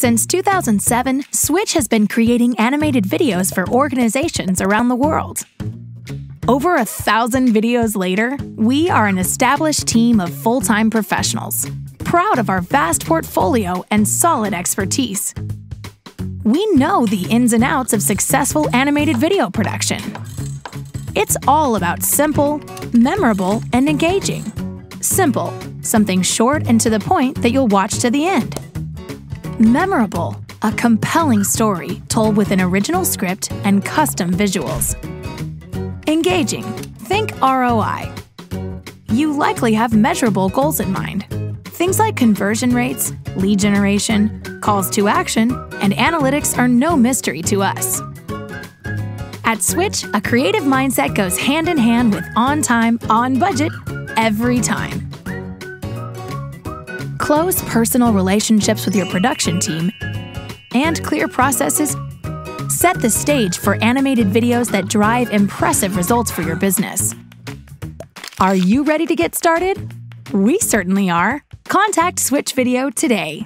Since 2007, Switch has been creating animated videos for organizations around the world. Over a thousand videos later, we are an established team of full time professionals, proud of our vast portfolio and solid expertise. We know the ins and outs of successful animated video production. It's all about simple, memorable, and engaging. Simple, something short and to the point that you'll watch to the end. Memorable, a compelling story told with an original script and custom visuals. Engaging, think ROI. You likely have measurable goals in mind. Things like conversion rates, lead generation, calls to action, and analytics are no mystery to us. At Switch, a creative mindset goes hand in hand with on time, on budget, every time. Close personal relationships with your production team and clear processes set the stage for animated videos that drive impressive results for your business. Are you ready to get started? We certainly are. Contact Switch Video today.